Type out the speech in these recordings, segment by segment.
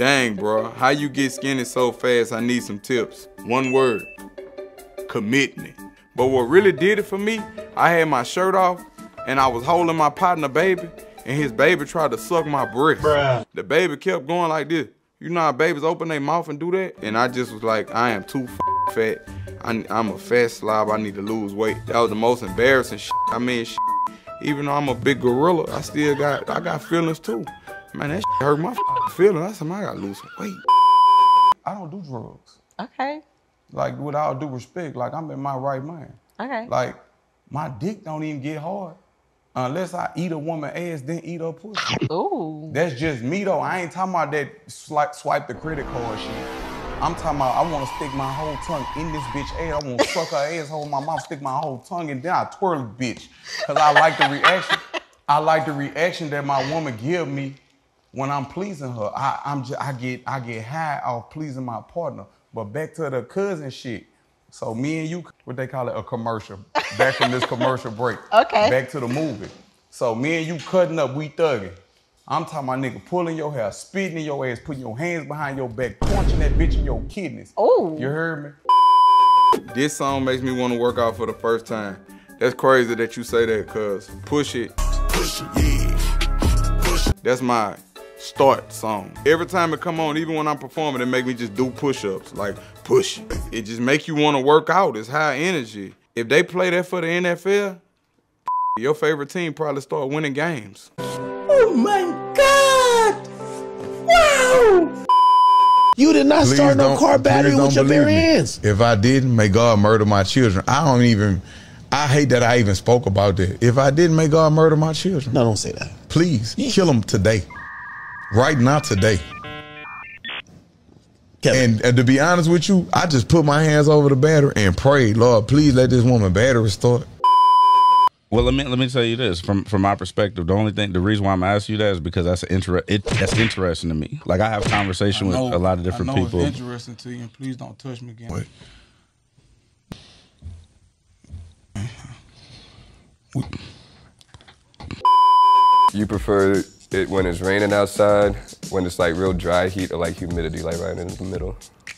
Dang, bro. How you get skinny so fast? I need some tips. One word. Commitment. But what really did it for me, I had my shirt off and I was holding my partner baby and his baby tried to suck my breast. Bruh. The baby kept going like this. You know how babies open their mouth and do that? And I just was like, I am too fat. I, I'm a fat slob. I need to lose weight. That was the most embarrassing shit. I mean, shit, even though I'm a big gorilla, I still got, I got feelings too. Man, that shit hurt my f- feelings. I said, man, I gotta lose some weight. I don't do drugs. Okay. Like, with all due respect, like, I'm in my right mind. Okay. Like, my dick don't even get hard unless I eat a woman ass, then eat her pussy. Ooh. That's just me though. I ain't talking about that swipe, swipe the credit card shit. I'm talking about I want to stick my whole tongue in this bitch ass. I want to suck her ass, hold my mouth, stick my whole tongue, and then I twirl the bitch. Cause I like the reaction. I like the reaction that my woman give me when I'm pleasing her. I, I'm just, I get I get high off pleasing my partner. But back to the cousin shit. So me and you, what they call it, a commercial. Back from this commercial break. Okay. Back to the movie. So me and you cutting up, we thugging. I'm talking about nigga pulling your hair, spitting in your ass, putting your hands behind your back, punching that bitch in your kidneys. Oh. You heard me? This song makes me want to work out for the first time. That's crazy that you say that, cuz push it. Push it, yeah. Push it. That's my start song. Every time it come on, even when I'm performing, it make me just do push-ups. Like push. it. It just make you want to work out. It's high energy. If they play that for the NFL, your favorite team probably start winning games. Oh my God! Wow! You did not Please start no car battery with your bare hands. If I didn't, may God murder my children. I don't even. I hate that I even spoke about that. If I didn't, may God murder my children. No, don't say that. Please kill them today, right now today. And, and to be honest with you, I just put my hands over the battery and prayed, Lord, please let this woman battery start. Well, let me let me tell you this from from my perspective. The only thing, the reason why I'm asking you that is because that's inter- it, that's interesting to me. Like I have conversation with a lot of different people. interesting to you, and please don't touch me again. Wait. You prefer it when it's raining outside, when it's like real dry heat, or like humidity, like right in the middle?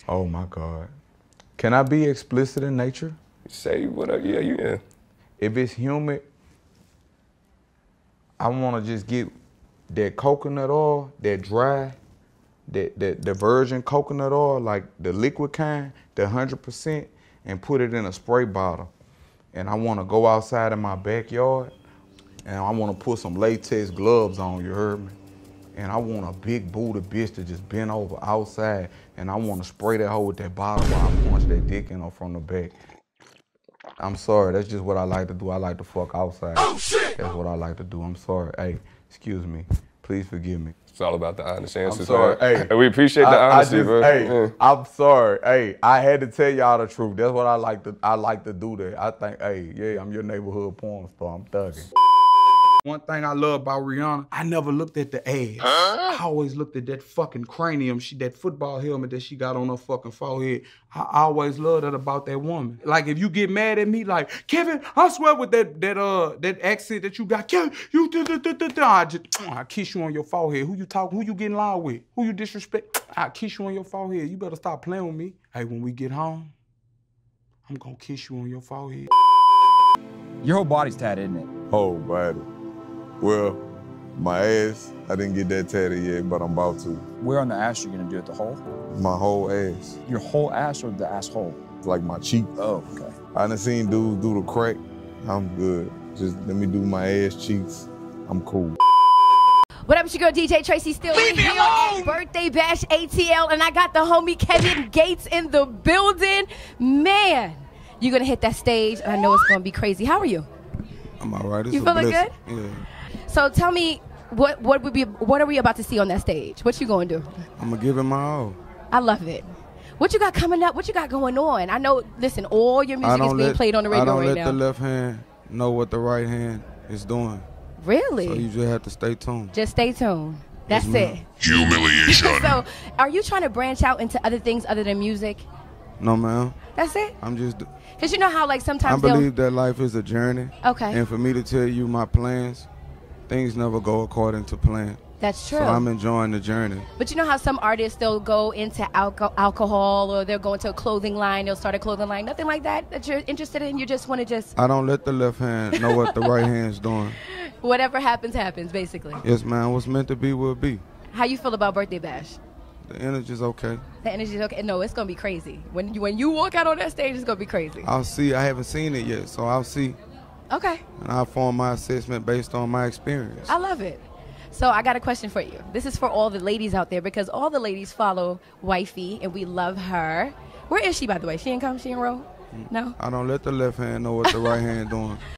Oh my God. Can I be explicit in nature? Say whatever. Yeah, you yeah. If it's humid, I want to just get that coconut oil, that dry, that, that the virgin coconut oil, like the liquid kind, the 100%, and put it in a spray bottle. And I want to go outside in my backyard, and I want to put some latex gloves on, you heard me? And I want a big booty bitch to just bend over outside, and I want to spray that hole with that bottle while I punch that dick in her from the back. I'm sorry, that's just what I like to do. I like to fuck outside. Oh shit! That's what I like to do. I'm sorry. Hey, excuse me. Please forgive me. It's all about the honest I'm sorry. man. Hey, we appreciate the I- I honesty, just- bro. Hey, Yeah. I'm sorry. Hey, I had to tell y'all the truth. That's what I like to. I like to do that. I think, hey, yeah, I'm your neighborhood porn star. I'm thugging. One thing I love about Rihanna, I never looked at the ass. I always looked at that fucking cranium, she that football helmet that she got on her fucking forehead. I I always loved that about that woman. Like if you get mad at me, like Kevin, I swear with that that uh that accent that you got, Kevin, you da da da da da. I just I kiss you on your forehead. Who you talking? Who you getting loud with? Who you disrespect? I kiss you on your forehead. You better stop playing with me. Hey, when we get home, I'm gonna kiss you on your forehead. Your whole body's tatted, isn't it? Oh, buddy. Well, my ass, I didn't get that tatted yet, but I'm about to. Where on the ass are you gonna do it? The hole? My whole ass, Your whole ass or the asshole? like my cheek. Oh, okay. I done seen dudes do the crack. I'm good. Just let me do my ass cheeks. I'm cool. What up, it's your girl DJ Tracy Still Leave here at Birthday Bash ATL, and I got the homie Kevin Gates in the building. Man, you're gonna hit that stage, and I know it's gonna be crazy. How are you? I'm all right. It's You a feeling good? Yeah. So tell me, what what would be what are we about to see on that stage? What you gonna do? I'm gonna give it my all. I love it. What you got coming up? What you got going on? I know. Listen, all your music is being let, played on the radio right now. I don't right let now. the left hand know what the right hand is doing. really? So you just have to stay tuned. Just stay tuned. That's ma'am. it. Humiliation. so, are you trying to branch out into other things other than music? No, man. That's it. I'm just. Cause you know how like sometimes they'll. believe that life is a journey. Okay. And for me to tell you my plans, things never go according to plan. That's true. So I'm enjoying the journey. But you know how some artists they'll go into alco- alcohol or they'll go into a clothing line, they'll start a clothing line. Nothing like that that you're interested in. You just want to just I don't let the left hand know what the right hand's doing. whatever happens happens basically. Yes, man. What's meant to be will be. How you feel about birthday bash? The energy's okay. The energy's okay. No, it's gonna be crazy. When you when you walk out on that stage, it's gonna be crazy. I'll see. I haven't seen it yet, so I'll see. Okay, And I'll form my assessment based on my experience. I love it. So I got a question for you. This is for all the ladies out there because all the ladies follow Wifey and we love her. Where is she, by the way? She ain't come. She in row? Mm. No. I don't let the left hand know what the right hand doing.